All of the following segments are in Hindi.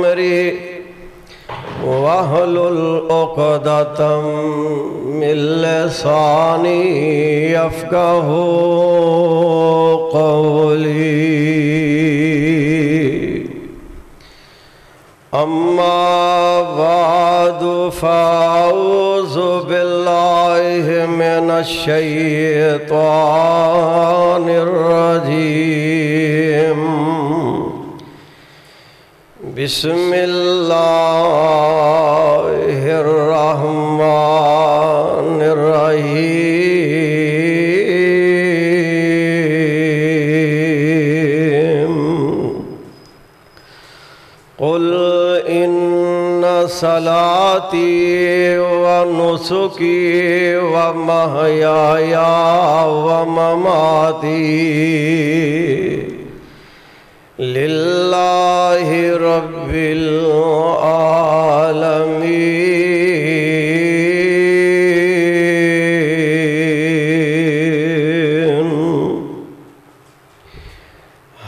रब शरहली सदरी वयसरली अमरी वहलुलदतम मिलसानी यफकहू कौली अम्मा बाद फ़ाउज़ बिल्लाह मिनश्शैतानिर्रजीम बिस्मिल्लाहिर्रहमानिर्रहीम कुल इन सलाती व नुसुकी व महयाया व ममाती लिल्लाहि रब्बिल आलमीन।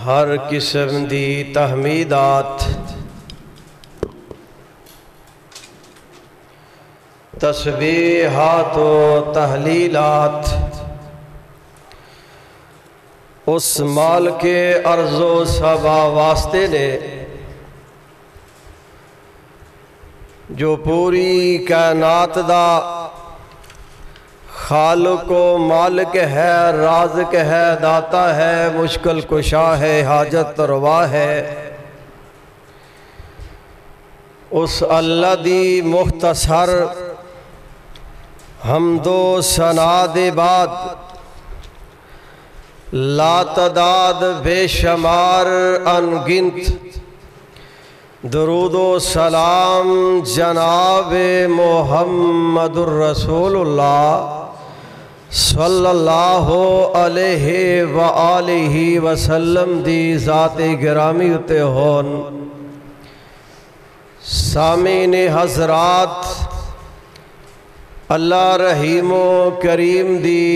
हर किस्म दी तहमीदात तस्बीहात तहलीलात। उस माल के अर्जो सबा वास्ते ने जो पूरी कायनात दा खालक व मालिक है, राजक है, दाता है, मुश्किल कुशा है, हाजत रवा है। उस अल्लाह दी मुख्तसर हम दो सना दे बाद लातदाद बेशमार अनगिनत। दरूदो सलाम जनाब मोहम्मदुर्रसूलुल्लाह सल्लल्लाहु अलैहि व आलिहि वसल्लम दी ज़ात गिरामी उते होन। सामीन हजरात, अल्लाह रहीमो करीम दी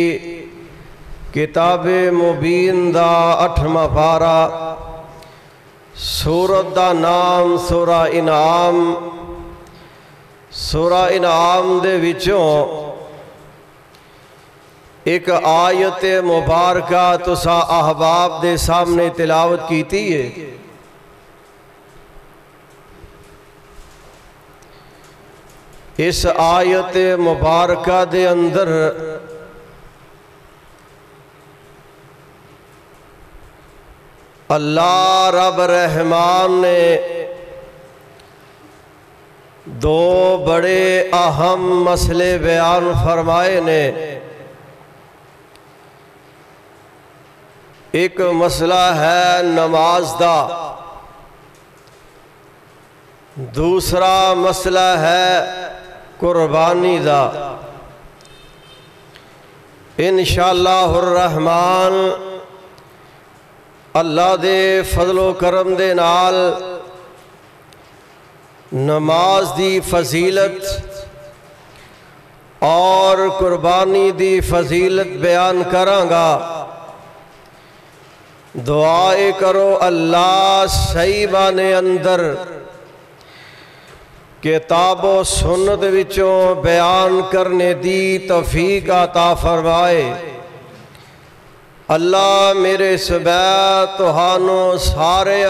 किताब मुबीन दा अठवा पारा। सूरत दा नाम सूरा इनाम। सूरा इनाम दे एक आयत मुबारक तुसा अहबाब दे सामने तिलावत कीती है। इस आयत मुबारक दे अंदर अल्लाह रब रहमान ने दो बड़े अहम मसले बयान फरमाए ने। एक मसला है नमाज़ का दूसरा मसला है कुर्बानी का इन रहमान अल्लाह दे फजलो करम दे नाल नमाज़ दी फजीलत और कुर्बानी दी फजीलत बयान करांगा दुआए करो अल्लाह सही माने अंदर किताबो सुन्नत विचों बयान करने दी तफीक आता फरमाए अल्लाह मेरे सबै तुहानो सारे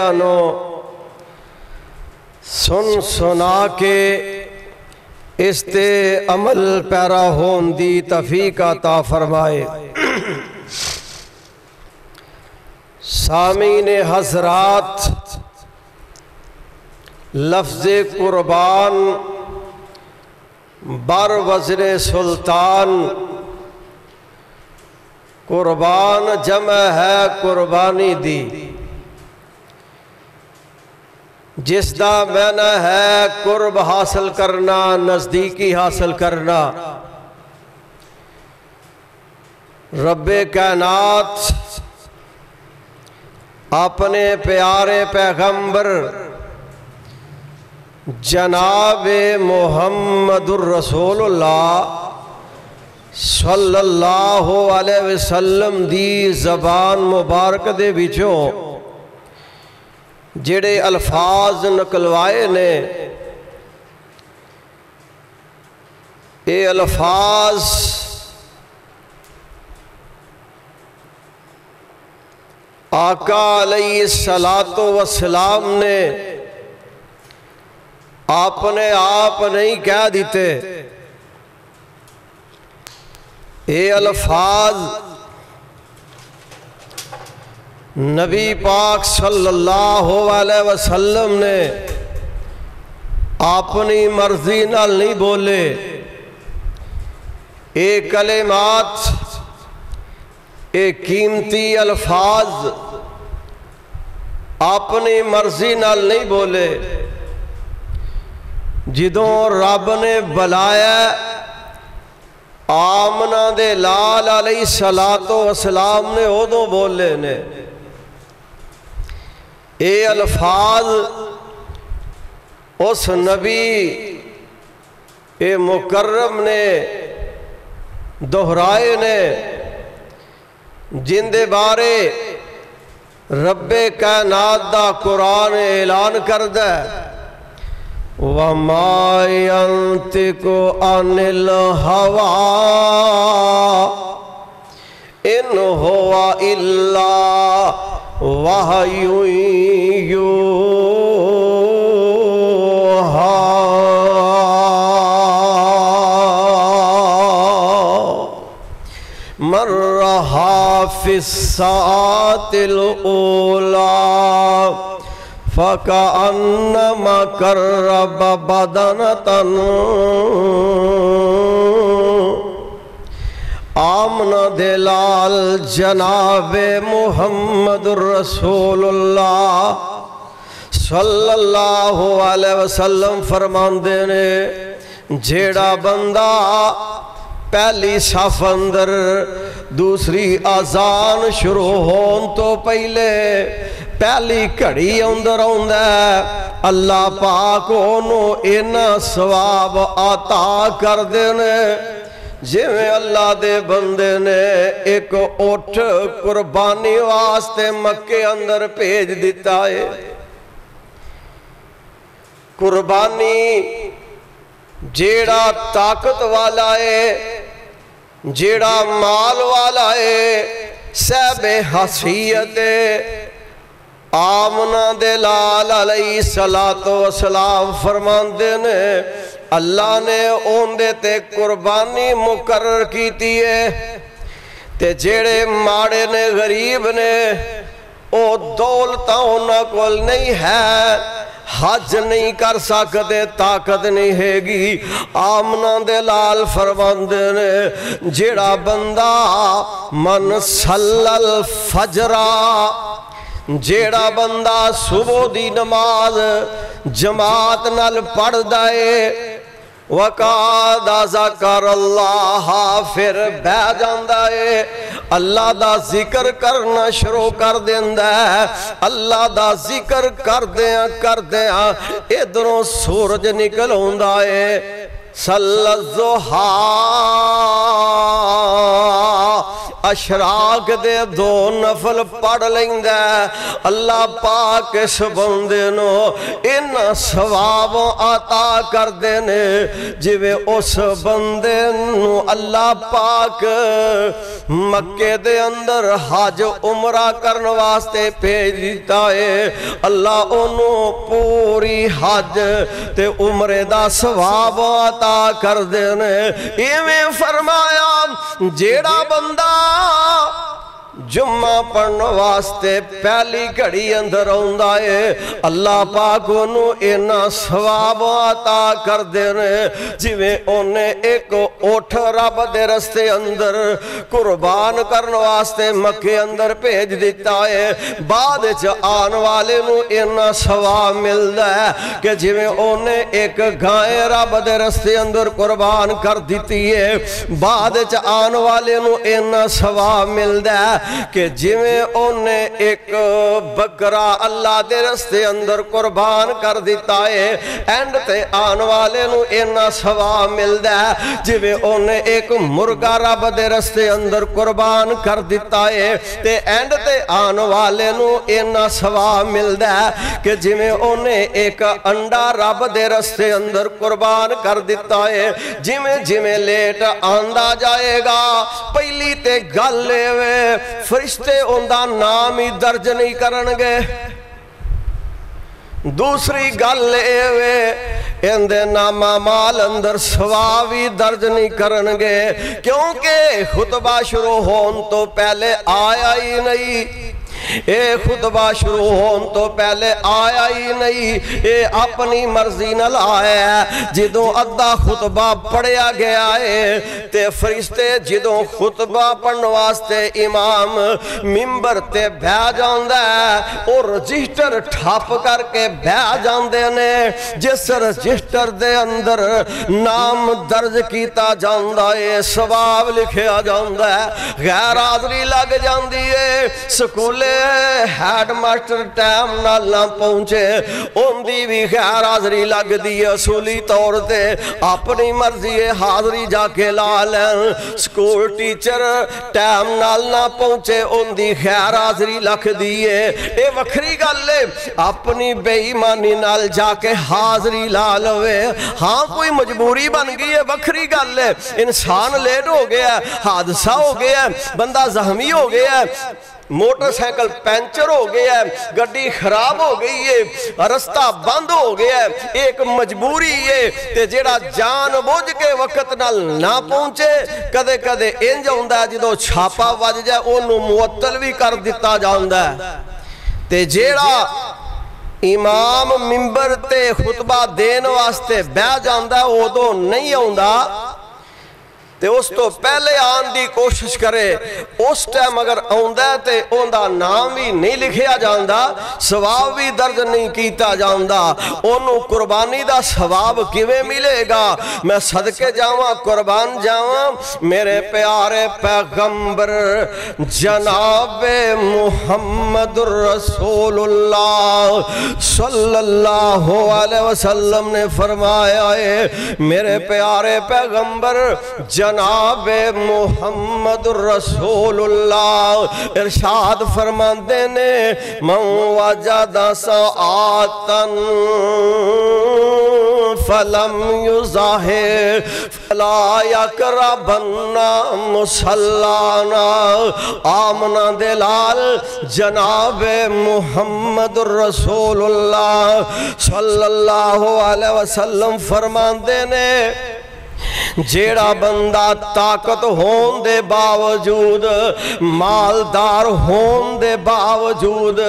सुन सुना के इस ते अमल पैरा होन दी तफीक आता फरमाए। सामीन हजरात, लफ्ज कुर्बान, बर वजर सुल्तान कुर्बान जम है कुर्बानी दी। जिसका मैना है कुर्ब हासिल करना, नज़दीकी हासिल करना। रब्बे कैनात अपने प्यारे पैगंबर, जनाब मोहम्मदुर्रसूलुल्लाह सल्लल्लाहु अलैहि वसल्लम दी जबान मुबारक दे विचों ਜਿਹੜੇ ਅਲਫਾਜ਼ ਨਕਲਵਾਏ ਨੇ ਇਹ ਅਲਫਾਜ਼ आका सलातो वसलाम ने आपने आप नहीं कह दीते ये अल्फाज। नबी पाक सल्लल्लाहु अलैहि वसल्लम ने अपनी मर्ज़ी नाल नहीं बोले। ये कलेमात ये कीमती अल्फाज अपनी मर्ज़ी नाल नहीं बोले। जिदों रब ने बुलाया आमना दे लाल अली सलातो असलाम ने उदों बोले ने। ये अल्फाज, उस नबी, ए मुकर्रम ने, दोहराए ने, जिंदे बारे रब्बे कैनात दा कुरान ऐलान करद वमायंत को अनिल हवा। इन हुआ इल्ला वाह यू मर रहा फिसातिल ओला। फ़का अन्न कर बदन आमना दिलाल जनाबे मोहम्मद रसूलुल्लाह। सल्लल्लाहु अलैहि वसल्लम फरमांदे ने, जेड़ा बंदा पहली सफ अंदर दूसरी आजान शुरू होने तो पहले पहली घड़ी अंदर आंदा अल्लाह पाक इना सवाब आता कर देने जिमें अल्लाह दे बंदे ने एक उठ कुर्बानी वास्ते मक्के अंदर भेज दिता है कुर्बानी जेड़ा ताकत वाला है जेड़ा माल वाला है सब हसीयत आमना दे लाल अलई सला तो सलाम फरमाते ने, अल्लाह ने ओंदे ते कुर्बानी मुकर की ते जेड़े माड़े ने, गरीब ने, ओ दौलत उन्होंने को नहीं है। हज नहीं कर सकते ताकत नहीं हैगी। आमना दे लाल फरमंद ने, जेड़ा बंदा मन सलल फजरा जेड़ा बंदा सुबह दी नमाज़ जमात नाल पढ़दा है, वकादा कर अल्लाह फिर बह जाता है। अल्लाह का ज़िक्र करना शुरू कर देंदा है। अल्लाह का ज़िक्र करद्या करद्या इधरों सूरज निकल आता अशराक दे दो नफल पढ़ लेंदा अल्लाह पाक इस बंदे नो इन सवाब आता कर देने जिवे उस बंदे नु अल्लाह पाक मक्के दे अंदर हज उमरा करने वास्ते भेज दिता है। अल्लाह ओनू पूरी हज ते उमरे दा सवाब आता कर देने इवें फरमाया जेड़ा बंदा जुम्मा पढ़ने वास्ते पहली घड़ी अंदर आंदा है। अल्लाह पाक इना सवाब आता कर देने जिमें एक उठ रब दे रस्ते अंदर कुर्बान करने वास्ते मक्के अंदर भेज दिता है। बाद आन वाले इना सवाब मिलता है कि जिमें उन्हें एक गाय रब दे रस्ते अंदर कुर्बान कर दी है। बाद आन वाले इना सवाब मिलता है। कि जिमें उन्हें एक बकरा अल्लाह के रस्ते अंदर कुर्बान कर दिता है एंड ते आने वाले इन्ना सवाब मिलता है जिमें उन्हें एक मुर्गा रब के रस्ते अंदर कुर्बान कर दिता है ते एंड ते आने वाले इन्ना सवाब मिलता है कि जिमें उन्हें एक अंडा रब के रस्ते अंदर कुर्बान कर दिता है जिमें जिमें लेट आंदा जाएगा पहली ते गल फरिश्ते उनका नाम ही दर्ज नहीं करनगे दूसरी गल इनके नामा माल अंदर सवाब भी दर्ज नहीं करनगे क्योंकि खुतबा शुरू होने तो पहले आया ही नहीं ये खुतबा शुरू होने तो पहले आया ही नहीं। ये अपनी मर्ज़ी न आया जो अद्धा खुतबा पढ़िया गया है, ते फरिश्ते जो खुतबा पढ़ने वास्ते इमाम मिंबर ते बह जाता है, और रजिस्टर ठप करके बह जाते ने। जिस रजिस्टर दे अंदर नाम दर्ज किया जाता है, सवाब लिखा जाता है, गैर हाजरी लग जाती है, स्कूले हैड मास्टर टाइम नाल ना पहुँचे। उनकी भी खैर हाजरी लगती है असूली तौर पर अपनी मर्ज़ी हाजरी जाके ला लैन स्कूल टीचर टाइम नाल ना पहुँचे, उनकी खैर हाजरी लखदी है। ये वखरी गल अपनी बेईमानी नाल जाके हाजरी ला लवे। हाँ कोई मजबूरी बन गई है, वखरी गल इंसान लेट हो गया हादसा हो गया बंदा जख्मी हो गया मोटरसाइकिल पंचर हो गया है गड्डी खराब हो गई है रस्ता बंद हो गया है एक मजबूरी है ते जेड़ा जान बुझ के वक्त नाल ना पहुँचे कदे कदे इंज होंदा जो छापा वज जाए ओनू मुअत्तल भी कर दिता जाता है ते जेड़ा इमाम मिंबर ते खुतबा देन वास्ते बह जाता उदो नहीं आता ਤੇ ਉਸ ਤੋਂ ਪਹਿਲੇ ਆਉਣ ਦੀ ਕੋਸ਼ਿਸ਼ ਕਰੇ ਉਸ ਟਾਈਮ ਅਗਰ ਆਉਂਦਾ ਤੇ ਉਹਦਾ ਨਾਮ ਵੀ ਨਹੀਂ ਲਿਖਿਆ ਜਾਂਦਾ ਸਵਾਬ ਵੀ ਦਰਜ ਨਹੀਂ ਕੀਤਾ ਜਾਂਦਾ ਉਹਨੂੰ ਕੁਰਬਾਨੀ ਦਾ ਸਵਾਬ ਕਿਵੇਂ ਮਿਲੇਗਾ ਮੈਂ ਸਦਕੇ ਜਾਵਾਂ ਕੁਰਬਾਨ ਜਾਵਾਂ ਮੇਰੇ ਪਿਆਰੇ ਪੈਗੰਬਰ ਜਨਾਬੇ ਮੁਹੰਮਦੁਰ रसूलुल्लाह सल्लल्लाहु अलैहि वसल्लम ने फरमाया है मेरे प्यारे पैगंबर जनाब मुहम्मद रसूलुल्लाह, इरशाद फरमाते ने मौजा आतन फलम युजाहे फलाया करा बन्ना मुसल्लाना, आमना दिलाल जनाब मुहम्मद रसूलुल्लाह, सल्लल्लाहु फरमाते ने जेड़ा बंदा ताकत होने दे बावजूद मालदार होने दे बावजूद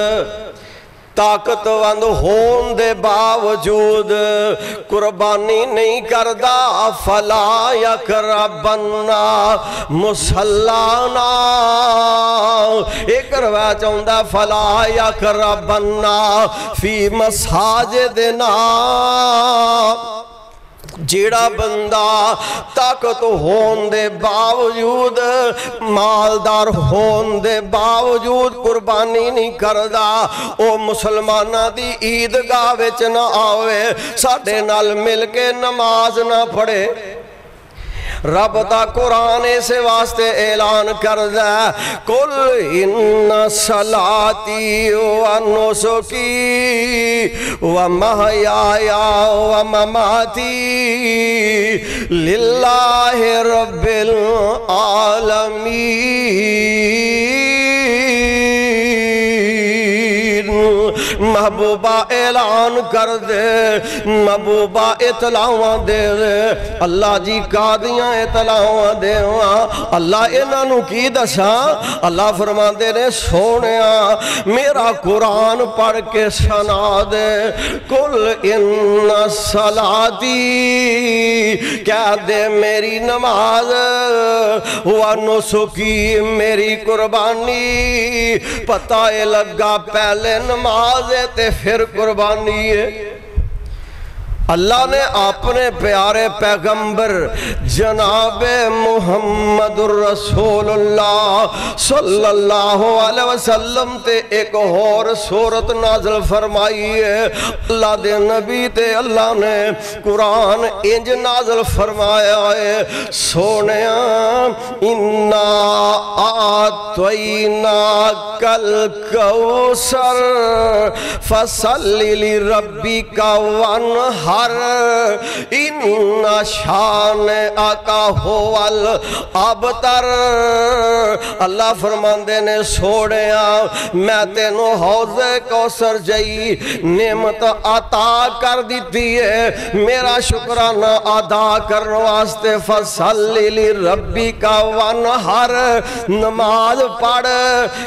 ताकतवंद होने दे बावजूद कुर्बानी नहीं करता फला या कर बनना मुसलाना एक रवा चाहता फला या कर बनना फ़ी मसाज देना जेड़ा बंदा ताकत होने दे बावजूद मालदार होने दे बावजूद कुर्बानी नहीं करता वो मुसलमाना की ईदगाह न आवे साढ़े नाल मिल के नमाज़ ना पढ़े रब का कुरान इस वास्ते ऐलान कर कुल इन सलाती नुसुकी व महयाया व ममाती लिल्लाहि रब्बिल आलमी। महबूबा ऐलान कर दे, महबूबा इतलावा दे अल्लाह जी कादियाँ इतलावा दे अल्लाह इन्हों की दसा? अल्लाह फरमाते ने सोने मेरा कुरान पढ़ के सुना दे। कुल इन सलादी कह दे मेरी नमाज़, हुआ नुसुकी मेरी कुर्बानी। पता है लगा पहले नमाज़ है ते फिर कुर्बानी है। अल्लाह ने अपने प्यारे पैगंबर, जनाब मुहम्मद वसल्लम ते एक और सूरत नाजल फरमाई है। अल्लाह दे नबी ते अल्लाह ने कुरान इंज नाजल फरमाया है। सोने इन्ना आतोइना कल कौसर फ़सल रब्बी का वन हर इन शान आका होवल अबतर अल्लाह फरमाते ने सोने मैं तेन हौजे कौसर जई नियमत अता कर दी है। मेरा शुक्राना अदा करने वास्ते फ़सल रबी का वन हर नमाज़ पढ़।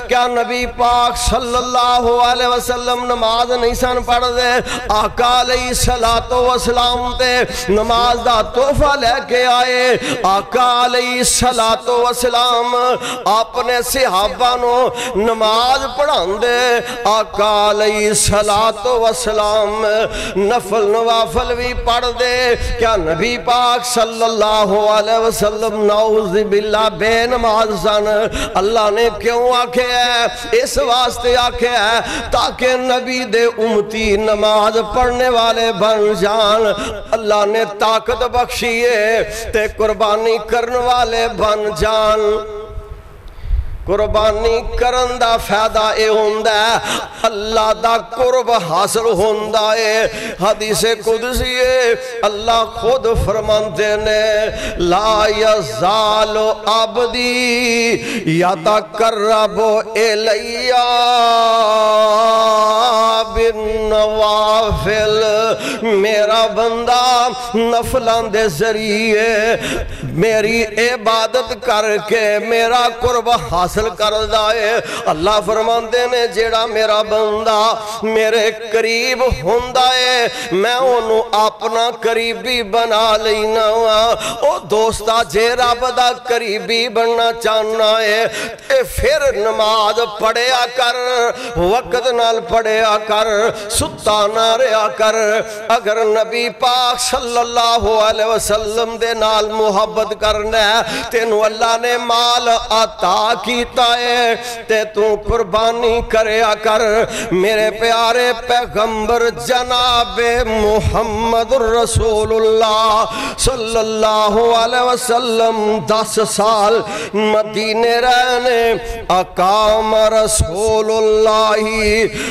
क्या नबी पाक सल्लल्लाहु अलैहि वसल्लम नमाज़ नहीं सन पढ़ते आका सलातो वसलाम ते नमाज़ का तोहफा लेके आए। आका सलातो वसलाम अपने सिहाबा नमाज़ पढ़ाते आका सलातो वसलाम नफल नवाफल भी पढ़ते क्या नबी पाक सल्लल्लाहु अलैहि वसल्लम नाउज बिल्ला बेनमाज सन अल्लाह ने क्यों आख्या इस वास्ते आख्या ताकि नबी दे उमती नमाज़ पढ़ने वाले बन जान अल्लाह ने ताकत बख्शी है ते कुर्बानी करने वाले बन जान। कुर्बानी करन दा फ़ायदा ए हुंदा अल्लाह दा कुर्ब हासिल हुंदा है। हदीसे कुदसी अल्लाह खुद फरमाते ने, ला यजालो अबदी, या तकर्रबो इलैया बिन नवाफिल मेरा बंदा नफलों के ज़रिए मेरी इबादत करके मेरा कुर्ब हासिल हासिल करदा है अल्लाह फरमाते ने, जेड़ा मेरा बंदा मेरे करीब है, मैं ओनू अपना करीबी बना लेना वा। ओ दोस्ता जे रब दा करीबी बनना चाहना है, ते फिर नमाज़ पढ़िया कर, वक्त नाल पढ़िया कर सुता ना रहा कर। अगर नबी पाक सल्लल्लाहु अलैहि वसल्लम दे नाल मुहब्बत करना है, तेन अल्लाह ने माल अता की किता है, ते तू कुर्बानी करया कर। मेरे प्यारे पैगंबर जनाबे मुहम्मद रसूलुल्लाह सल्लल्लाहु अलैहि वसल्लम, दस साल मदीने रहने, अकाम रसूलुल्लाह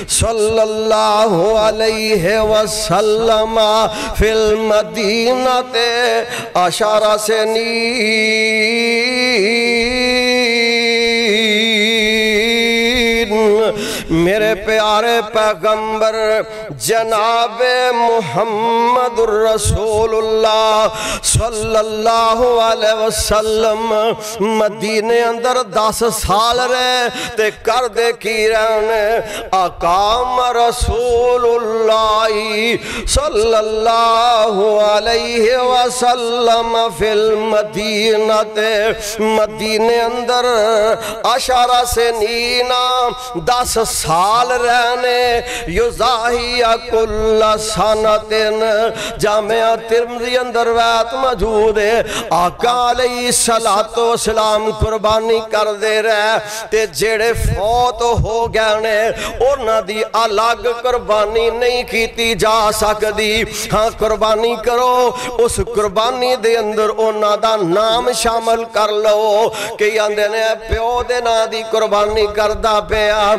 सल्लल्लाहु अलैहि वसल्लम, फिल मदीना ते अशारा से नी मेरे प्यारे पैगंबर, जनाब मोहम्मद रसूलुल्लाह सल्लल्लाहु अलैहि वसल्लम, मदीने अंदर दस साल रहे ते कर दे की रहने, अकाम रसूलुल्लाह सल्लल्लाहु अलैहि वसल्लम फिल मदीना ते मदीने अंदर अशारा से नीना दस साल रहने, युजाहिया कुल्ला सनतिन, जामिया तिरमजी अंदर वैत मौजूद है। आका सलातो सलाम कुर्बानी कर दे रहे। ते जेड़े फौत हो गए ने, उन्हों की अलग कुर्बानी नहीं की जा सकती हाँ कुर्बानी करो। उस कुर्बानी दे अंदर उन्हों नाम शामिल कर लो। कि आंदे ने प्यो के ना की कुर्बानी करता पिया।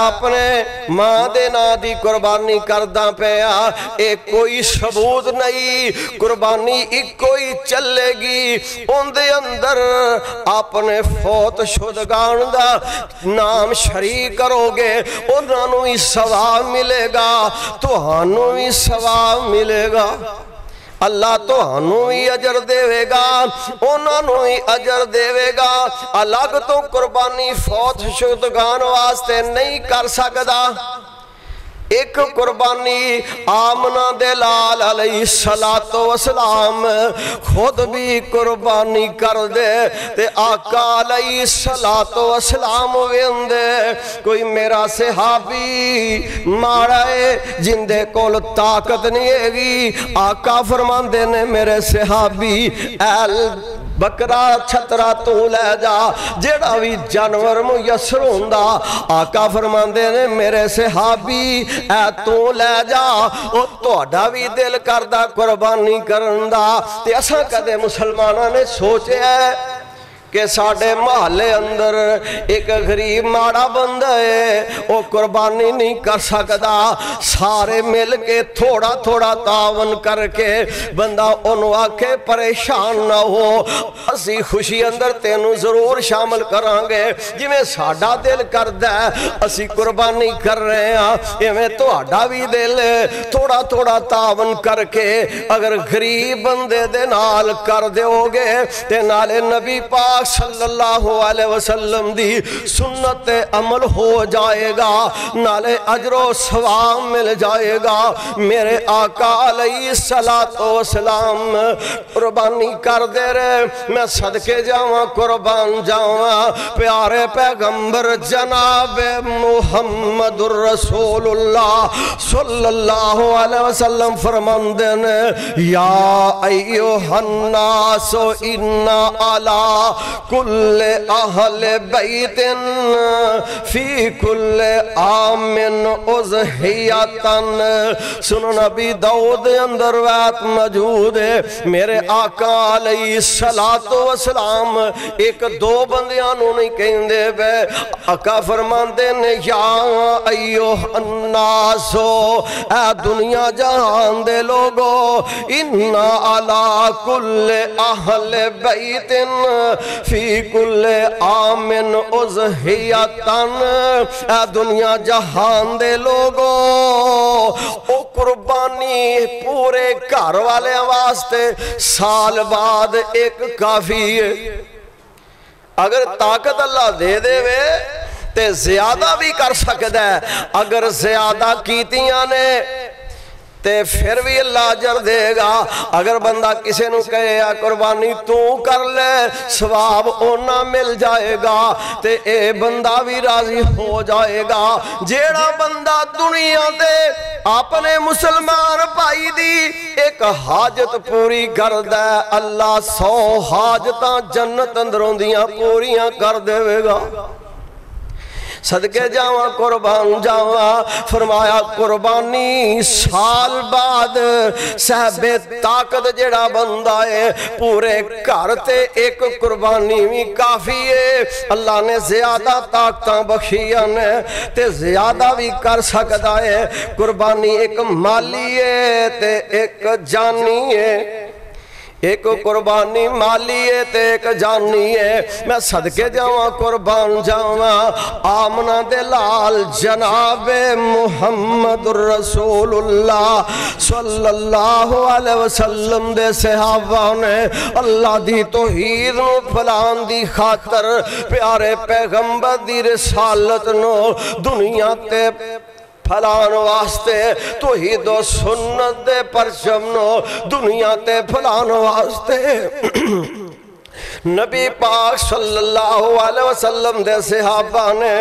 अपने माँ के ना की कुर्बानी करदा पाया। ये कोई सबूत नहीं, कुर्बानी इको ही चलेगी। अंदर अपने फौत शुदगान का नाम शरीक करोगे उन्होंने भी सवाब मिलेगा तो भी सवाब मिलेगा। अल्लाह तो ही अजर देगा उन्होंने ही अजर देगा अलग तो कुर्बानी फौत शुदगान वास्ते नहीं कर सकता एक कुर्बानी आमना दे लाल अलई सलातो वसलाम खुद भी कुर्बानी कर दे, ते आका अलई सलातो वसलाम वेंदे। कोई मेरा सिहाबी माड़ा है, जिंदे कोल ताकत नहीं हैगी। आका फरमाते ने, मेरे सिहाबी एल बकरा छतरा तू लै जा, जेड़ा भी जानवर मुयसर हों आका फरमाते ने, मेरे सिहाबी ए तू लै जा। तो भी दिल करता कुरबानी कर असा कदे मुसलमाना ने सोचे कि साढ़े महल अंदर एक गरीब माड़ा बंद है, वो कुर्बानी नहीं कर सकता। सारे मिल के थोड़ा थोड़ा तावन करके बंदा ओनू आके परेशान ना हो। असी खुशी अंदर तेन ज़रूर शामिल करा जिमें साडा दिल करद असी कुर्बानी कर रहे हैं। इवें थोड़ा भी दिल थोड़ा थोड़ा तावन करके अगर गरीब बंदे दे नाल कर दोगे तो नाले नबी पाक पाक सल्लल्लाहु अलैहि वसल्लम दी सुन्नत अमल हो जाएगा, नाले अजरो सवाब मिल जाएगा। मेरे आका अलैहि सलातो सलाम कुर्बानी कर दे रे, मैं सदके जावा कुर्बान जावा प्यारे पैगंबर जनाब मुहम्मद रसूलुल्लाह सल्लल्लाहु अलैहि वसल्लम फरमांदे ने, या अय्युहन्नास इन्ना अला कुल अहल बैतिन, फ़ी कुल आमिन उजहियतन। सुनो नबी दाऊद, अंदर वैत मौजूद है। मेरे आका अलैहि सलातो वसलाम एक दो बंदियाँ नु नहीं कहंदे वे। आका फरमांदे ने, या अयो अन्नासो ए दुनिया जहान दे लोगो, इन्ना अला कुल अहल बैतिन। फ़ी कुल आमिन उजहियतन ए दुनिया जहान दे लोगो, ओ कुर्बानी पूरे घर वाले वास्ते साल बाद एक काफ़ी है। अगर ताकत अल्लाह दे देवे, ते ज़्यादा भी कर सकता है। अगर ज़्यादा कीतियाँ ने ਤੇ ਫਿਰ ਵੀ ਅੱਲਾ ਅਜਰ ਦੇਗਾ ਅਗਰ ਬੰਦਾ ਕਿਸੇ ਨੂੰ ਕਹੇ ਆ ਕੁਰਬਾਨੀ ਤੂੰ ਕਰ ਲੈ ਸਵਾਬ ਉਹਨਾਂ ਮਿਲ ਜਾਏਗਾ ਤੇ ਇਹ ਬੰਦਾ ਵੀ ਰਾਜ਼ੀ ਹੋ ਜਾਏਗਾ ਜਿਹੜਾ ਬੰਦਾ ਦੁਨੀਆ ਤੇ ਆਪਣੇ ਮੁਸਲਮਾਨ ਭਾਈ ਦੀ ਇੱਕ ਹਾਜਤ ਪੂਰੀ ਕਰਦਾ ਅੱਲਾ 100 ਹਾਜਤਾਂ ਜੰਨਤ ਅੰਦਰੋਂ ਦੀਆਂ ਪੂਰੀਆਂ ਕਰ ਦੇਵੇਗਾ सदके जावा कुर्बान जावा। फरमाया, कुर्बानी साल बाद सहबे ताकत जेड़ा बंदा है, पूरे घर ते एक कुर्बानी भी काफ़ी है। अल्लाह ने ज़्यादा ताकत बख्शिया ने ते ज़्यादा भी कर सकता है। कुर्बानी एक माली है ते एक जानी है। एक कुर्बानी माली है ते एक जानी है। मैं सदके जावा, कुर्बान जावा। आमना दे लाल जनाबे मुहम्मद रसूलुल्लाह सल्लल्लाहु अलैहि वसल्लम दे सहाबा ने अल्लाह दी तौहीद नु फलान दी खातर प्यारे पैगंबर दी रिसालत नु दुनिया ते फलान वास्ते तो ही दो सुन्नत दे परचम नो दुनिया ते फलान वास्ते। नबी पाक सल्लल्लाहु अलैहि वसल्लम दे सहाबा ने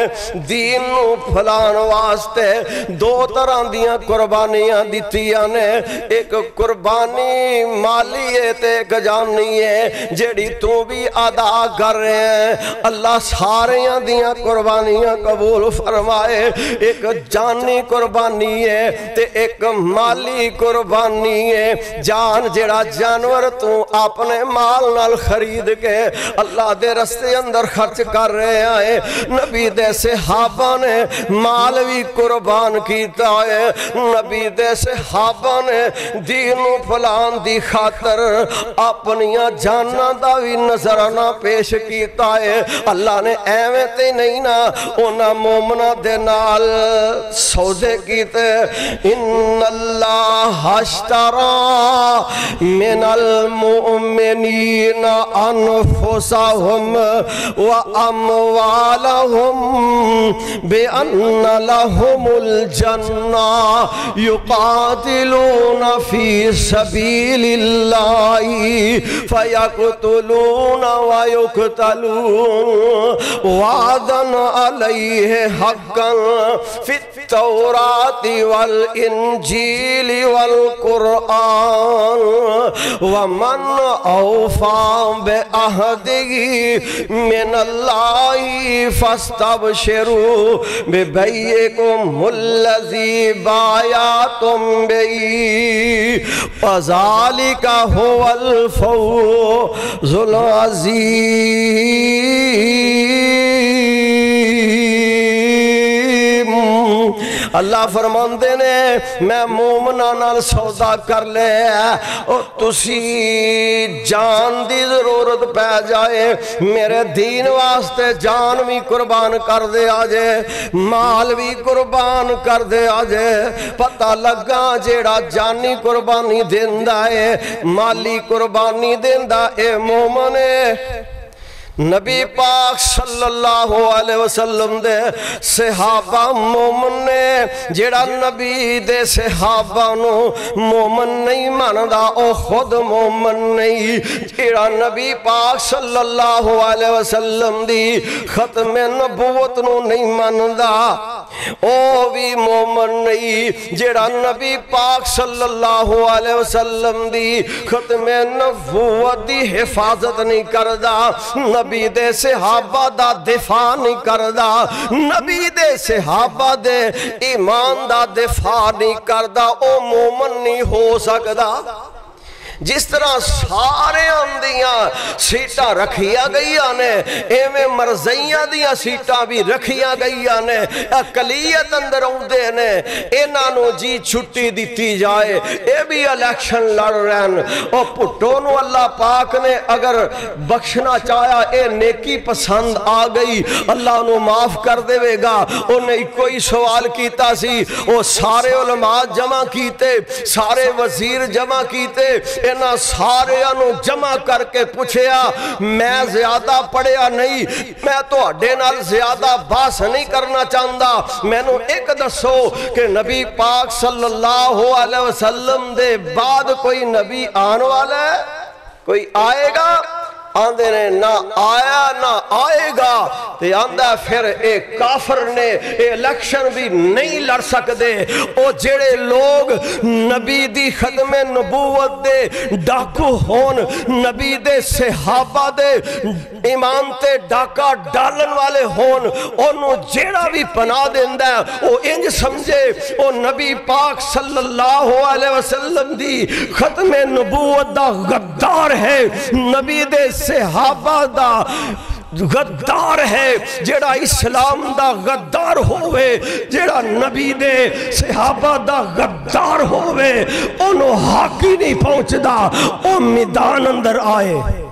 दीन नु फलान वास्ते दो तरह दियाँ कुर्बानियाँ दित्तियाँ ने। एक कुर्बानी माली है ते एक जानी है, जेड़ी तू भी अदा कर रहे हैं। अल्लाह सारे दियाँ कुर्बानियाँ कबूल फरमाए। एक जानी कुर्बानी है ते एक माली कुर्बानी है। जान जेड़ा जानवर तू अपने माल नाल खरीद के अल्लाह दे रस्ते अंदर खर्च कर रहे हैं। नबी दे सहाबा ने माल भी कुर्बान किया है। नबी दे सहाबा ने दीन फलान दी खातर अपनिया जाना दा भी नजराना पेश किया है। अल्लाह ने एवें ते नहीं ना उन्होंने मोमना दे नाल सौदे कीते। इन अल्लाह हश्तरा मिनल मुमिनीन अन अनफुसहुम व अमवालहुम बिअन्न लहुमुल जन्ना युकातिलून फ़ी सबीलिल्लाहि फयक़तुलून व युक़तलून वादन अलैहि हक़्क़न फित तौराति वल इंजील वल कुरआन औफा बेअहदिही मुल्लजी बाया तुम बेई। पजाली का हो फौज़ुल अज़ीम अल्लाह फरमाते ने, मैं मोमना सौदा कर तुसी जान की ज़रूरत पै जाए, मेरे दीन वास्ते जान भी कुर्बान कर दे आजे, माल भी कुर्बान कर दे आजे। पता लगा जेड़ा जानी कुर्बानी देंदा है, माली कुर्बानी देंदा ए मोमन नबी पाक सल्लल्लाहु अलैहि वसल्लम दे सहाबा मोमन ने जेड़ा नबी दे सहाबा मोमन नहीं मानदा ओ खुद मोमन नहीं जेड़ा नबी पाक सल्लल्लाहु अलैहि वसल्लम दी खत्म नबूवत नहीं मानदा ओ भी मोमन नहीं, जेड़ा नबी पाक सल्लल्लाहु अलैहि वसल्लम दी खत्म नबूवत दी हिफाजत नहीं करदा, नबी दे सहाबा दा दिफा नहीं करदा, नबी दे सहाबा दे ईमान दा दिफा नहीं करदा, ओ मोमन जिस तरह सारे सीटा रखिया गई ने, एवं मरजइया दियाँ सीटा भी रखिया गई ने अकलीयत अंदर आते ने इन्हों जी छुट्टी दी जाए ये भी इलेक्शन लड़ रहे हैं और भुट्टो अल्लाह पाक ने अगर बख्शना चाया ये नेकी पसंद आ गई, अल्लाह माफ़ कर देगा उन्हें एको ही सवाल किया सारे उलमा जमा किए सारे वज़ीर जमा किए इन्होंने सारू जमा करके पूछया, मैं ज़्यादा पढ़िया नहीं, मैं थोड़े ज़्यादा बस नहीं करना चाहता मैनू एक दसो कि नबी पाक सल्लल्लाहु अलैहि वसल्लम दे बाद कोई नबी आने वाला है? कोई आएगा? आंदे ने, ना आया, ना आएगा। ते आंदा फिर ए काफर ने इलेक्शन भी नहीं लड़ सकते ओ जेड़े लोग नबी दी खत्म नबूवत दे, डाकू होन नबी दे सहाबा दे ईमान ते डाका डालन वाले होन, ओनू जेड़ा भी पना देंदा ओ इंज समझे, ओ नबी पाक सल्लल्लाहु अलैहि वसल्लम दी खत्म नबूवत दा गद्दार है। नबी दे सहाबा दा गद्दार है, जेड़ा इस्लाम दा गद्दार होवे, जेड़ा नबी दे सहाबा दा गद्दार होवे, ओनो हक ही नहीं पहुंचदा, ओ मैदान अंदर आए।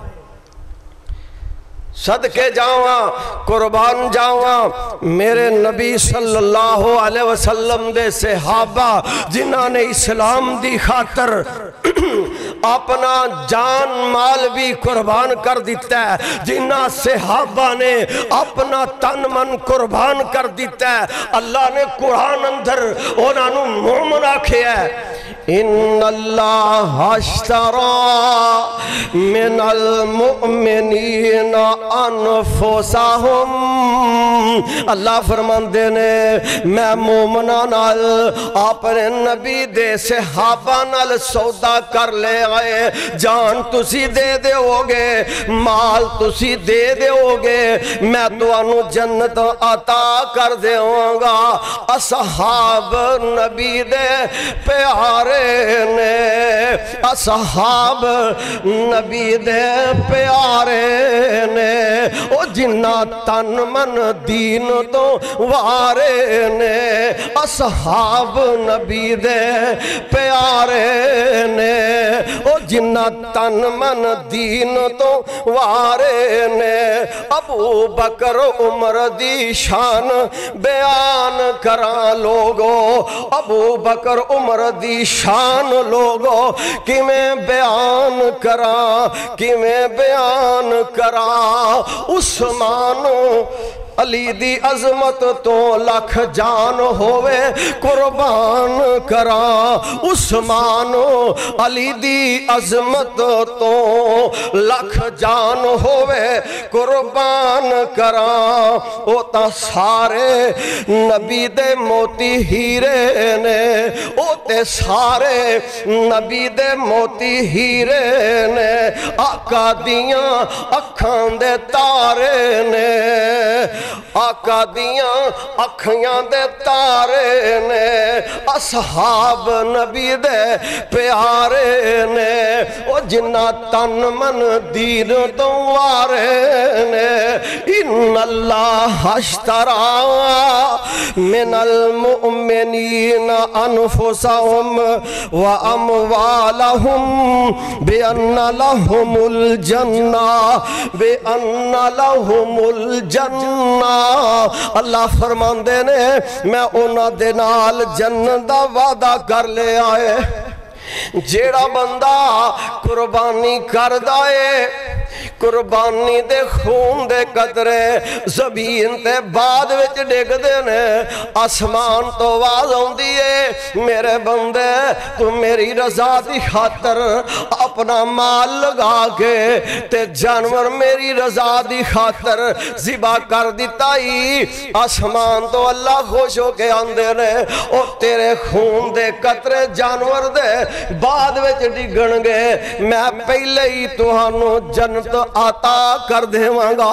सदके जावा, कुर्बान जावा, मेरे नबी सल्लल्लाहु अलैहि वसल्लम दे सहाबा, जिन्हों ने इस्लाम दी खातर अपना जान माल भी कुर्बान कर दिता है। जिन्ना सिहाबा ने अपना तन मन कुर्बान कर दिता है। अल्लाह ने कुरान अंदर उन्होंने मोमन आख्या अल्लाह फरमाते ने, मैं अपने नबी दे सौदा कर ले आए। जान तुसी दे दोगे माल तुसी दे दोगे मैं तो जन्नत अता कर देवांगा। असहाब नबी दे प्यारे ने असहाब नबी दे प्यारे ने, ओ जिन्ना तन मन दीन तो वारे ने असहाब नबी दे प्यारे ने, ओ जिन्ना तन मन दीन तो वारे ने अबू बकर उमर दी शान बयान करा लोगो अबू बकर उमर दी शान लोगो कि मैं बयान करा कि मैं बयान करा। उस्मानो अली दी अजमत तो लख जान होवे, कुर्बान करा। उस्मानो, अली दी अजमत तो लख जान होवे, कुर्बान करा। ओ ता सारे नबी दे मोती हीरे ने, ओ ते सारे नबी दे मोती हीरे ने, आका दियाँ अखां दे तारे ने। आका दियाँ अखियाँ दे तारे ने, असहाब नबी दे प्यारे ने, ओ जिन्ना तन मन दीन तो वारे ने इन अल्लाह हश्तरा मिनल मुमिनीन अनफुसहुम व अमवालहुम, बिअन्न लहुमुल जन्ना, बिअन्न लहुमुल जन्ना। अल्लाह फरमाते ने मैं उन्होंने नाल जन्नत का वादा कर लिया है जेड़ा बंदा कुर्बानी कर है कुर्बानी दे खून दे कतरे ज़मीन ते बाद विच डिगदे ने आसमान तो आवाज़ आती है मेरे बंदे तू मेरी रजा की खातर अपना माल लगा के ते जानवर मेरी रजा की खातर जिबा कर दिता ही आसमान तो अल्लाह खुश होके आंदे ने ओ तेरे खून दे कतरे जानवर दे बाद विच डिगणगे मैं पहले ही तुहानू जन्नत आता कर देवांगा।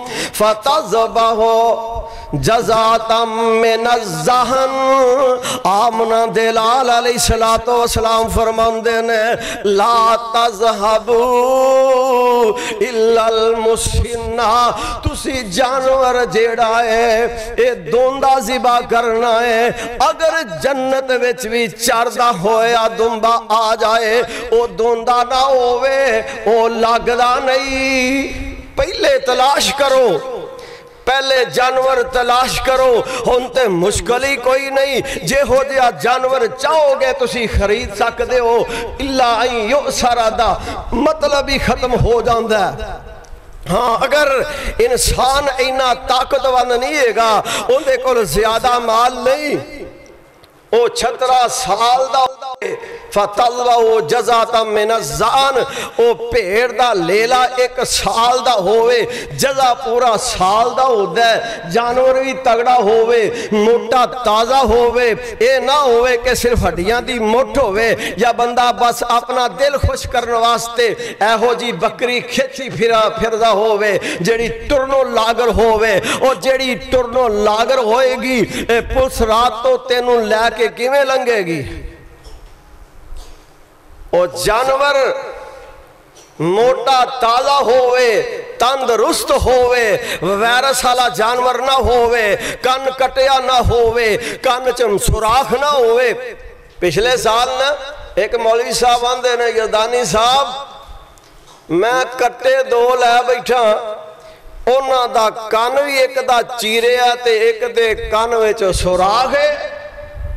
फतजबहो, जजातम में जहन आमना दिलाल अलैहिस्सलातो वसलाम फरमांदे ने, ला तजहबू इल्लल मुसिन्ना तुसी जानवर जेड़ा है ये दोंदा जिबा करना है, अगर जन्नत विच भी चरदा होया, दुंबा आ जाए वो दोंदा ना होवे वो लगदा नहीं। पहले तलाश करो। पहले जानवर तलाश करो। हम तो मुश्किल ही कोई नहीं। जेहो जहा जानवर चाहोगे तुम खरीद सकते हो। इला यो सारा दा मतलब ही खत्म हो जाता है। हाँ अगर इंसान इना ताकतवर नहीं है ज़्यादा माल नहीं। छतरा साल का है, जानवर भी तगड़ा होवे, मोटा ताज़ा ये ना कि सिर्फ़ हड्डियाँ की मुठ होवे, या बंदा बस अपना दिल खुश करने वास्ते एहो जी बकरी खिची फिरा फिरदा होवे जेड़ी टुरनो लागर और जेड़ी टुरनो लागर होएगी पुलिस रात तो तेनू लैके किवें लंघेगी? ਉਹ ਜਾਨਵਰ ਮੋਟਾ ਤਾਜ਼ਾ ਹੋਵੇ, ਤੰਦਰੁਸਤ ਹੋਵੇ ਵਾਇਰਸ ਵਾਲਾ ਜਾਨਵਰ ਨਾ ਹੋਵੇ, ਕੰਨ ਕਟਿਆ ਨਾ ਹੋਵੇ, ਕੰਨ ਚ ਸੁਰਾਖ ਨਾ ਹੋਵੇ। ਪਿਛਲੇ ਸਾਲ ਨਾ ਇੱਕ ਮੌਲਵੀ ਸਾਹਿਬ ਆਂਦੇ ਨੇ ਯਦਾਨੀ ਸਾਹਿਬ, ਮੈਂ ਕੱਟੇ ਦੋ ਲੈ ਬੈਠਾ, ਉਹਨਾਂ ਦਾ ਕੰਨ ਵੀ ਇੱਕ ਦਾ ਚੀਰਿਆ ਤੇ ਇੱਕ ਦੇ ਕੰਨ ਵਿੱਚ ਸੁਰਾਖ ਹੈ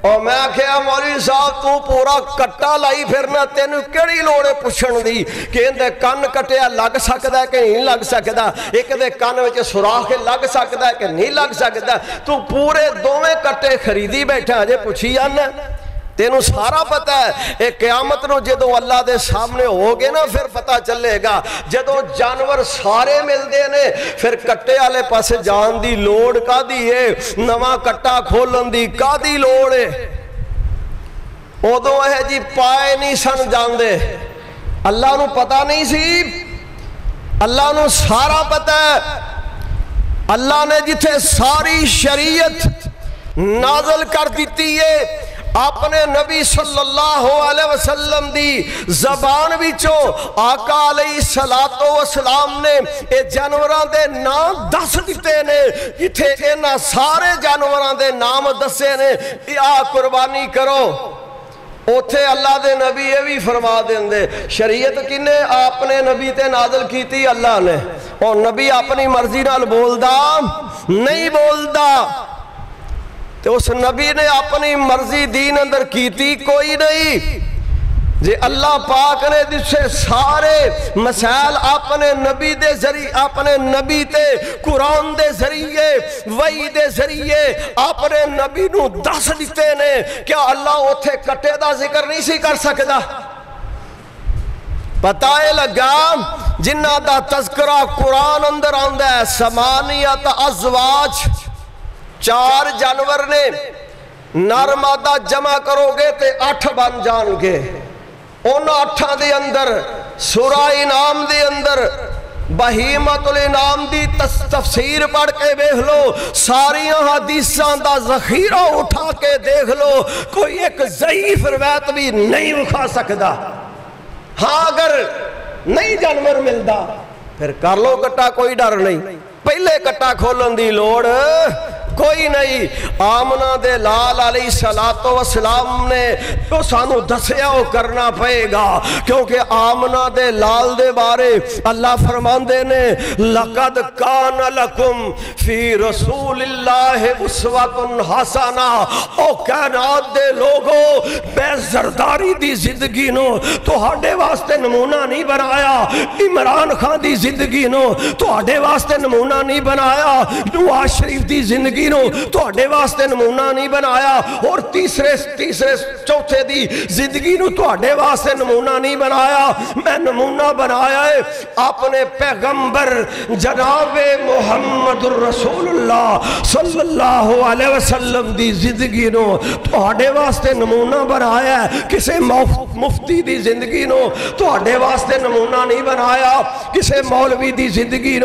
और मैं आख्या मौली साहब तू पूरा कट्टा लाई फिरना तेन कि लड़ है पुछण की कि कन कटिया लग सकता है कि नहीं लग सकता एक दे कन में सुराख लग सकता है कि नहीं लग सकता तू पूरे दोवें कट्टे खरीदी बैठा अजे तेन सारा पता है। ये क्यामत जो अल्लाह के सामने हो गए ना, फिर पता चलेगा। जो जानवर सारे मिलते ने, फिर कट्टे आले पास जान की लड़ का नवा कट्टा खोलन की का लड़ है? उदों यह जी पाए नहीं सन जाते अल्लाह पता नहीं सी। अल्लाह सारा पता है। अल्लाह ने जिथे सारी शरीयत नाजल कर दी है अपने नबी सल्लल्लाहु अलैहि वसल्लम दी जबान विचों आका अलैहि सलातो वसलाम ने, ए जानवरों के नाम दस दिते ने इथे इना सारे जानवरों के नाम दसे ने आ कुर्बानी करो। उथे अल्लाह के नबी ये भी फरमा देंगे शरीयत किन्ने अपने नबी ते नाजल की अल्लाह ने? और नबी अपनी मर्ज़ी बोलता नहीं बोलता ਤੇ ਉਸ ਨਬੀ ਨੇ ਆਪਣੀ ਮਰਜ਼ੀ ਦੀਨ ਅੰਦਰ ਕੀਤੀ ਕੋਈ ਨਹੀਂ ਜੇ ਅੱਲਾਹ ਪਾਕ ਨੇ ਜਿਸੇ ਸਾਰੇ ਮਸਾਇਲ ਆਪਣੇ ਨਬੀ ਦੇ ਜ਼ਰੀਏ ਆਪਣੇ ਨਬੀ ਤੇ ਕੁਰਾਨ ਦੇ ਜ਼ਰੀਏ ਵਹੀ ਦੇ ਜ਼ਰੀਏ ਆਪਣੇ ਨਬੀ ਨੂੰ ਦੱਸ ਦਿੱਤੇ ਨੇ ਕਿ ਅੱਲਾਹ ਉੱਥੇ ਕੱਟੇ ਦਾ ਜ਼ਿਕਰ ਨਹੀਂ ਸੀ ਕਰ ਸਕਦਾ ਪਤਾ ਇਹ ਲੱਗਾ ਜਿਨ੍ਹਾਂ ਦਾ ਤਜ਼ਕਰਾ ਕੁਰਾਨ ਅੰਦਰ ਆਉਂਦਾ ਹੈ चार जानवर ने नर मादा जमा करोगे तो अठ बन जाएँगे उन अठा के अंदर सुरा इनाम के अंदर बहीमतुल इनाम की तफसीर पढ़ के देख लो। सारिया हदीसा का जखीरा उठा के देख लो। कोई एक जयीफ रवायत भी नहीं उठा सकता हाँ अगर नहीं जानवर मिलता फिर कर लो कट्टा, कोई डर नहीं। पहले कट्टा खोलन की लड़। कोई नहीं। आमना दे लाल अली सलातो असलाम ने तो सू दसा करना पेगा क्योंकि आमना दे लाल दे बारे अल्लाह फरमाते ने, लकद कान लकुम फ़ी रसूल हसाना। ओ कैनात दे लोगो, बेजरदारी दी ज़िंदगी नो तो वास्ते नमूना नहीं बनाया। इमरान खान दी ज़िंदगी नो तो वास्ते नमूना नहीं बनाया। नुआज शरीफ दी ज़िंदगी किसी थोड़े वास्ते नमूना नहीं बनाया। और तीसरे तीसरे, चौथे की ज़िंदगी थोड़े वास्ते नमूना नहीं बनाया। मैं नमूना बनाया है अपने पैगंबर जनाब मुहम्मद रसूलुल्लाह सल्लल्लाहु अलैहि की ज़िंदगी वास्ते नमूना बनाया है किसी मुफ्ती की ज़िंदगी वास्ते नमूना नहीं बनाया। किसी मौलवी की ज़िंदगी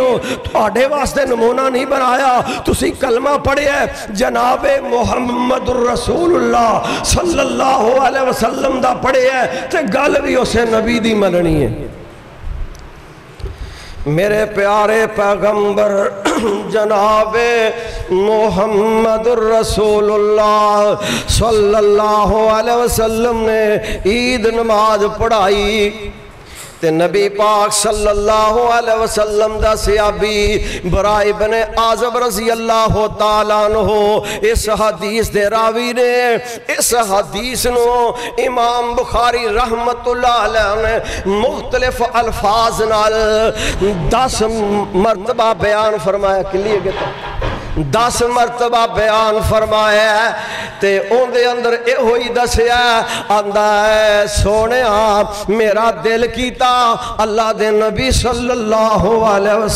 वास्ते नमूना नहीं बनाया। तुम कलमा पढ़े है। जनाब मुहम्मद रसूलुल्ला सल्लल्लाहु अलैहि वसल्लम दा पढ़े है ते गल भी उसे नबी दी मननी है। मेरे प्यारे पैगंबर, जनाबे मोहम्मद रसूलुल्लाह सल्लल्लाहु अलैहि वसल्लम ने ईद नमाज़ पढ़ाई। ते नबी पाक सल्लल्लाहु अलैहि वसल्लम दा सियाबी बरा इब्न आजब रज़ी अल्लाह तआला हो इस हदीस दे रावी ने, इस हदीस नो इमाम बुखारी रहमतुल्लाह अलैह ने मुख्तलिफ़ अल्फाज नाल 10 मरतबा बयान फरमाया किलिए के दस मरतबा बयान फरमाया ते उनके अंदर यो ही दसिया आंदा है सोने मेरा दिल किया अल्लाह के नबी सल्लल्लाहु अलैहि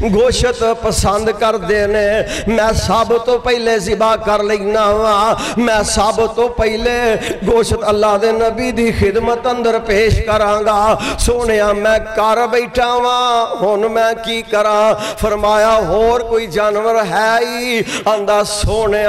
गोशत पसंद करते ने, मैं सब तो पहले जिबा कर लेना वा, मैं सब तो पहले गोशत अल्लाह के नबी की खिदमत अंदर पेश करांगा सोने मैं कर बैठा वा हूँ मैं की करा, फरमाया, हो और कोई जानवर है ही? आंदा सोने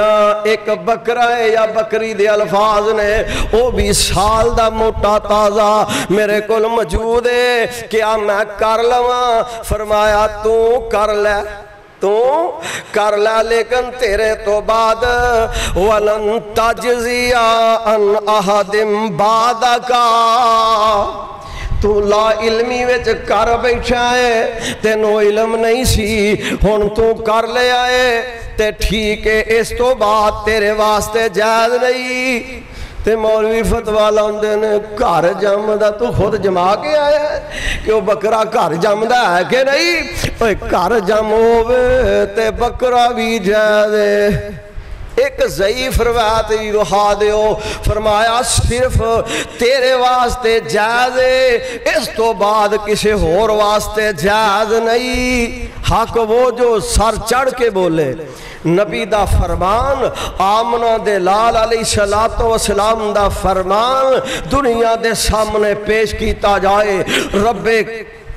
एक बकरा है या बकरी दे अल्फाज ने? वो भी साल का मोटा ताज़ा मेरे को मौजूद है। क्या मैं कर लवा? फरमाया, तू कर ले, तू कर ला, लेकिन तेरे तो बाद वलन तजिया अन अहदिम बाद का। तू ला इलमी विच कर बैठा है तेन इलम नहीं सी हूँ तू कर लिया है ते ठीक है इस तो बाद तेरे वास्ते जायज़ नहीं ते मौलवी फतवा लाते ने घर जमदा तू खुद जमा के आया कि वह बकरा घर जमदा है कि नहीं घर जम हो बकरा भी जाए एक ज़ईफ रवायत भी विखा दो फरमाया, सिर्फ़ तेरे वास्ते जायज़ इस तो बाद किसी होर वास्ते जायज़ नहीं। हक वो जो सर चढ़ के बोले, नबी दा फरमान, आमना दे लाल अली सलातो सलाम दा फरमान, दुनिया दे सामने पेश किया जाए रबे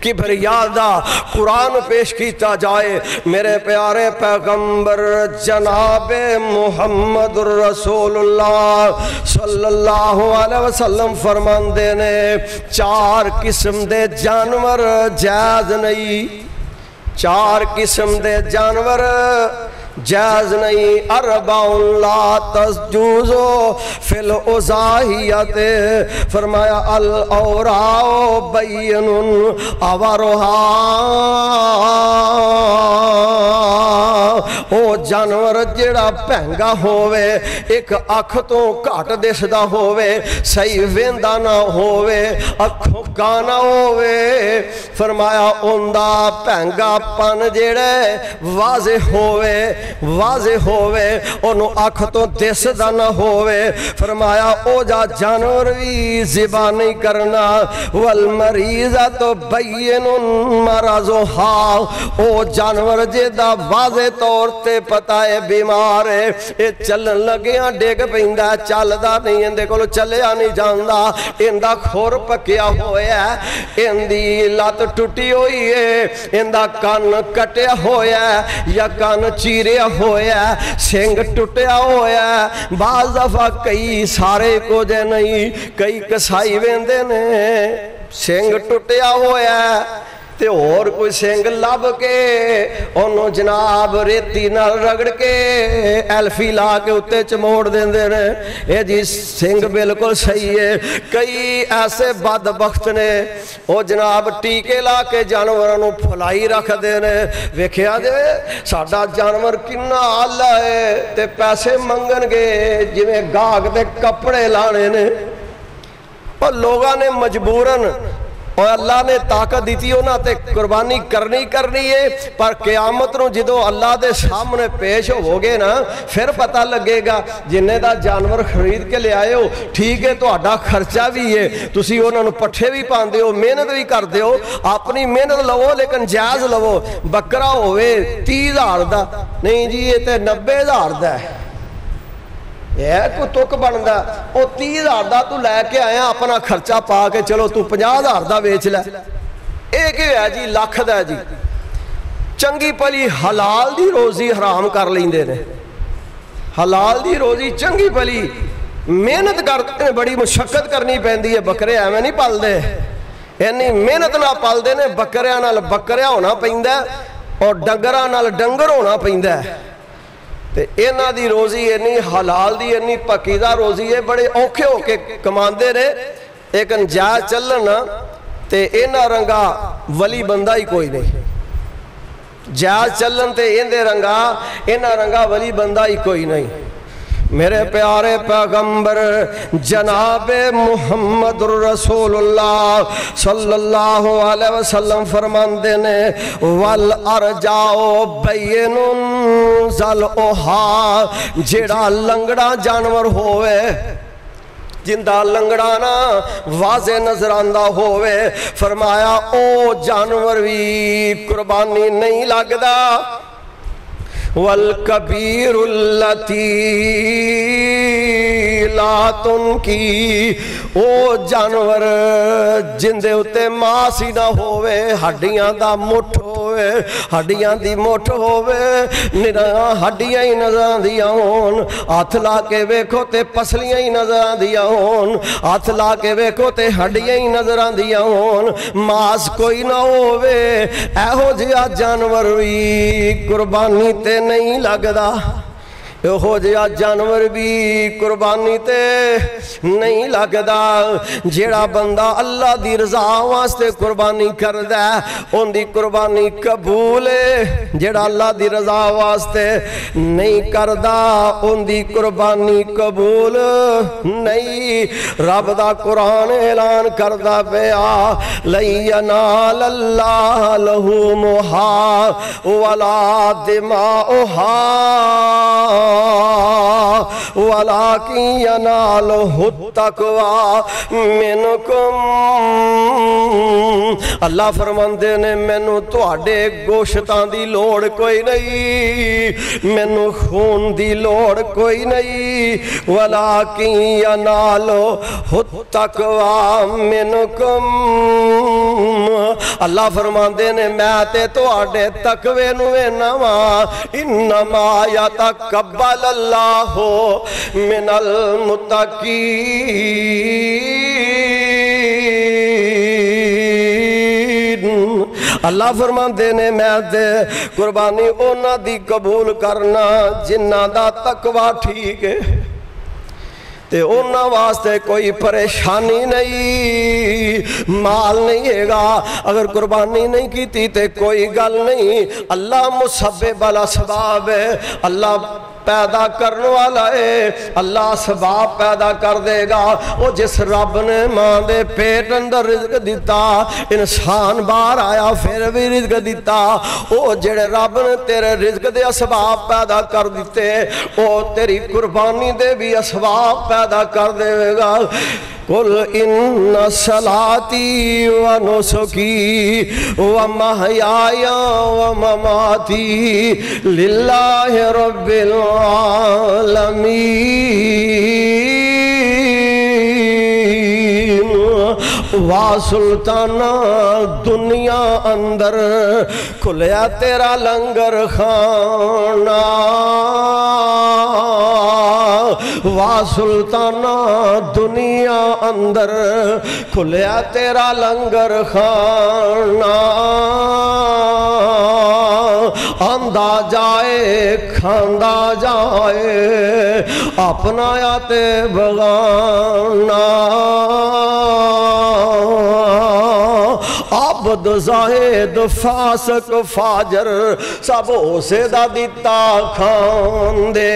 किबरियादा कुरान पेश किया जाए, मेरे प्यारे पैगंबर, जनाब मुहम्मद रसूलुल्लाह सल्लल्लाहु अलैहि फरमाते ने, चार किस्म दे जानवर जायज़ नहीं, चार किस्म दे जानवर जायज नहीं अरबाउल्ला तस्जूजो फिल उजाहियत फरमाया अल औराओ बैन अवरोहा ਉਹ ਜਾਨਵਰ ਜਿਹੜਾ ਭੈਂਗਾ ਹੋਵੇ ਇੱਕ ਅੱਖ ਤੋਂ ਘੱਟ ਦਿਸਦਾ ਹੋਵੇ ਸਹੀ ਵੇਂਦਾ ਨਾ ਹੋਵੇ ਅੱਖੋਂ ਗਾਣਾ ਹੋਵੇ ਫਰਮਾਇਆ ਉਹਦਾ ਭੈਂਗਾਪਨ ਜਿਹੜਾ ਵਾਜ਼ੇ ਹੋਵੇ ਵਾਜ਼ੇ ਹੋਵੇ, ਉਹਨੂੰ ਅੱਖ ਤੋਂ ਦਿਸਦਾ ਨਾ ਹੋਵੇ। ਫਰਮਾਇਆ, ਉਹ ਜਾ ਜਾਨਵਰ ਵੀ ਜ਼ਿਬਾ ਨਹੀਂ ਕਰਨਾ। ਵਲ ਮਰੀਜ਼ਾ ਤੋਂ ਬੈਨ ਮਰਜ਼ੋ ਹਾ ਉਹ ਜਾਨਵਰ ਜਿਹਦਾ ਵਾਜ਼ੇ ਤੌਰ ਤੇ ਪਤਾ ਹੈ ਬਿਮਾਰ ਹੈ ਇਹ ਚੱਲਣ ਲੱਗਿਆ ਡਿੱਗ ਪੈਂਦਾ, ਚੱਲਦਾ ਨਹੀਂ, ਇਹਦੇ ਕੋਲ ਚੱਲਿਆ ਨਹੀਂ ਜਾਂਦਾ। ਇਹਦਾ ਖੁਰ ਪੱਕਿਆ ਹੋਇਆ, ਇਹਦੀ ਲੱਤ ਟੁੱਟੀ ਹੋਈ ਏ। ਇਹਦਾ ਕੰਨ ਕਟਿਆ ਹੋਇਆ, ਜਾਂ ਕੰਨ ਚੀਰੇ ਚੀਰਿਆ ਹੋਇਆ ਸਿੰਘ ਟੁੱਟਿਆ ਹੋਇਆ ਬਾਜ਼ ਦਫਾ ਕਈ ਸਾਰੇ ਕੁਝ ਨਹੀਂ ਕਈ ਕਸਾਈ ਵੇਂਦੇ ਨੇ ਸਿੰਘ ਟੁੱਟਿਆ ਹੋਇਆ ਤੇ ਹੋਰ ਕੋਈ ਸਿੰਘ ਲੱਭ ਕੇ ਉਹਨੂੰ ਜਨਾਬ ਰੇਤੀ ਨਾਲ ਰਗੜ ਕੇ ਐਲਫੀ ਲਾ ਕੇ ਉੱਤੇ ਚਮੋੜ ਦਿੰਦੇ ਨੇ ਇਹ ਜੀ ਸਿੰਘ ਬਿਲਕੁਲ ਸਹੀ ਹੈ ਕਈ ਐਸੇ ਬਦਬਖਤ ਨੇ ਉਹ ਜਨਾਬ ਟੀਕੇ ਲਾ ਕੇ ਜਾਨਵਰਾਂ ਨੂੰ ਫੁਲਾਈ ਰੱਖਦੇ ਨੇ ਵੇਖਿਆ ਜੇ ਸਾਡਾ ਜਾਨਵਰ ਕਿੰਨਾ ਆਲਾ ਹੈ ਤੇ ਪੈਸੇ ਮੰਗਣਗੇ ਜਿਵੇਂ ਗਾਗ ਦੇ ਕੱਪੜੇ ਲਾਣੇ ਨੇ ਉਹ ਲੋਕਾਂ ਨੇ ਮਜਬੂਰਨ ਔਰ ਅੱਲਾ ਨੇ ਤਾਕਤ ਦਿੱਤੀ ਉਹਨਾਂ ਤੇ ਕੁਰਬਾਨੀ ਕਰਨੀ ਕਰਨੀ ਏ, ਪਰ ਕਿਆਮਤ ਨੂੰ ਜਦੋਂ ਅੱਲਾ ਦੇ ਸਾਹਮਣੇ ਪੇਸ਼ ਹੋਵੋਗੇ ਨਾ, ਫਿਰ ਪਤਾ ਲੱਗੇਗਾ ਜਿੰਨੇ ਦਾ ਜਾਨਵਰ ਖਰੀਦ ਕੇ ਲਿਆਇਓ ਠੀਕ ਹੈ ਤੁਹਾਡਾ ਖਰਚਾ ਵੀ ਏ। ਤੁਸੀਂ ਉਹਨਾਂ ਨੂੰ ਪੱਠੇ ਵੀ ਪਾਉਂਦੇ ਹੋ, ਮਿਹਨਤ ਵੀ ਕਰਦੇ ਹੋ, ਆਪਣੀ ਮਿਹਨਤ ਲਵੋ, ਲੇਕਿਨ ਜਾਇਜ਼ ਲਵੋ। ਬੱਕਰਾ ਹੋਵੇ 30000 ਦਾ, ਨਹੀਂ ਜੀ, ਇਹ ਤੇ 90000 ਦਾ ਹੈ। ਇਹ ਕੋ ਤੁਕ ਬਣਦਾ। ਉਹ 30000 ਦਾ ਤੂੰ ਲੈ ਕੇ ਆਇਆ, ਆਪਣਾ ਖਰਚਾ ਪਾ ਕੇ ਚਲੋ ਤੂੰ 50000 ਦਾ ਵੇਚ ਲੈ। ਇਹ ਕੀ ਹੋਇਆ ਜੀ? ਲੱਖ ਦਾ ਜੀ। ਚੰਗੀ ਭਲੀ ਹਲਾਲ ਦੀ ਰੋਜ਼ੀ ਹਰਾਮ ਕਰ ਲੈਂਦੇ ਨੇ। ਹਲਾਲ ਦੀ ਰੋਜ਼ੀ ਚੰਗੀ ਭਲੀ ਮਿਹਨਤ ਕਰਦੇ ਨੇ ਬੜੀ ਮੁਸ਼ਕਲ ਕਰਨੀ ਪੈਂਦੀ ਹੈ। ਬੱਕਰੇ ਐਵੇਂ ਨਹੀਂ ਪਲਦੇ। ਇੰਨੀ ਮਿਹਨਤ ਨਾਲ ਪਲਦੇ ਨੇ, ਬੱਕਰਿਆਂ ਨਾਲ ਬੱਕਰਿਆ ਹੋਣਾ ਪੈਂਦਾ ਔਰ ਡੰਗਰਾਂ ਨਾਲ ਡੰਗਰ ਹੋਣਾ ਪੈਂਦਾ ਤੇ ਇਹਨਾਂ ਦੀ ਰੋਜ਼ੀ ਇੰਨੀ ਹਲਾਲ ਦੀ ਇੰਨੀ ਪੱਕੀ ਦਾ ਰੋਜ਼ੀ ਹੈ ਬੜੇ ਔਖੇ ਹੋ ਕੇ ਕਮਾਉਂਦੇ ਨੇ ਲੇਕਿਨ ਜਾ ਚੱਲਣ ਤੇ ਇਹਨਾਂ ਰੰਗਾ ਵਲੀ ਬੰਦਾ ਹੀ ਕੋਈ ਨਹੀਂ ਜਾ ਚੱਲਣ ਤੇ ਇਹਦੇ ਰੰਗਾ ਇਹਨਾਂ ਰੰਗਾ ਵਲੀ ਬੰਦਾ ਹੀ ਕੋਈ ਨਹੀਂ मेरे प्यारे पैगंबर, जनाब मुहम्मद सल्लल्लाहु अलैहि वसल्लम फरमाते ने वल अर जाओ बैनुन जल ओहा जेड़ा लंगड़ा जानवर होवे, ज़िंदा लंगड़ा ना वाजे नज़र आंदा होवे, फरमाया, ओ जानवर भी कुर्बानी नहीं लगदा वल कबीरुल्लती ਲਾਤੁਨ ਕੀ? ਉਹ ਜਾਨਵਰ, ਜਿੰਦੇ ਉੱਤੇ ਮਾਸ ਹੀ ਨਾ ਹੋਵੇ, ਹੱਡੀਆਂ ਦਾ ਮੁੱਠ ਹੋਵੇ, ਹੱਡੀਆਂ ਦੀ ਮੁੱਠ ਹੋਵੇ, ਨਿਰਾ ਹੱਡੀਆਂ ਹੀ ਨਜ਼ਰ ਆਉਂਦੀਆਂ ਹੋਣ। ਹੱਥ ਲਾ ਕੇ ਵੇਖੋ ਤੇ ਪਸਲੀਆਂ ਹੀ ਨਜ਼ਰ ਆਉਂਦੀਆਂ ਹੋਣ। ਹੱਥ ਲਾ ਕੇ ਵੇਖੋ ਤੇ ਹੱਡੀਆਂ ਹੀ ਨਜ਼ਰ ਆਉਂਦੀਆਂ ਹੋਣ। ਮਾਸ ਕੋਈ ਨਾ ਹੋਵੇ, ਇਹੋ ਜਿਹਾ ਜਾਨਵਰ ਵੀ ਕੁਰਬਾਨੀ ਤੇ ਨਹੀਂ ਲੱਗਦਾ। हो जहा जानवर भी कुर्बानी ते नहीं लगता जेड़ा बंदा अल्लाह की रजा वास्ते कुर्बानी करता उनकी कुर्बानी कबूल है। जेड़ा अल्लाह की रजा वास्ते नहीं करता उनकी कुर्बानी कबूल नहीं। रब का कुरान ऐलान करता पाया लिया अनाल अल्लाह लहू मोहा, वाला दिमा ओहा की अनाल तकवा, मिनकुम। अल्लाह फरमाते ने, मैनू थोड़े गोशतां की लोड़ कोई नहीं मैनू खून की लोड़ कोई नहीं वाला की अनाल तकवा, मिनकुम। अल्लाह फरमाते ने, मैं ते थोड़े तकवे नु नवा इन्नमा या तकबल अल्लाह हो मिनल मुतकी अल्लाह फरमाते ने, मैं ते कुर्बानी उन्हों की कबूल करना जिन्ना दा तकवा ठीक है। ते उन्होंने वास्ते कोई परेशानी नहीं, माल नहीं हैगा। अगर कुर्बानी नहीं की ते कोई गल नहीं। अल्लाह मुसबे वाला सबाब है। अल्लाह पैदा करने वाला है। अल्लाह सबाब पैदा कर देगा। वो जिस रब ने माँ के पेट अंदर रिजक दिता, इंसान बाहर आया, फिर भी रिजक दिता। वो जेड़े रब ने तेरे रिजक के असबाब पैदा कर दिते, वो तेरी कुर्बानी दे भी असबाब पैदा कर देगा। कुल इन सलाती व नुसकी व महयाया व ममाती लिल्लाहि सुल्ताना दुनिया अंदर खुलिया तेरा लंगर खाना वाह सुल्ताना दुनिया अंदर, खुलिया तेरा लंगर खाना। आंदा जाए, खांदा जाए, अपना ते बगाना। आबद जाहिद फासक फाजर सब उसे दा दिता खांदे।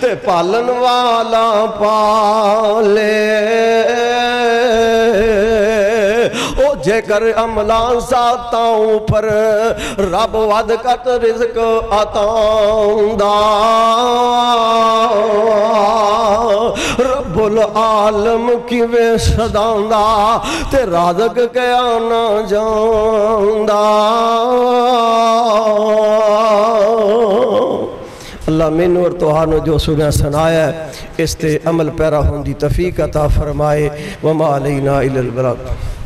ते पालन वाला पाले। जेकर अमला साताओं पर रब वद कट रिजक आतांदा रब्बुल आलम किवें सदांदा ते राजक क्या ना जांदा अल्लाह मैनू और तुहानू जो सुनया सुनाया इस ते अमल पैरा की तफीक अता फरमाए वमा अलैना बलाग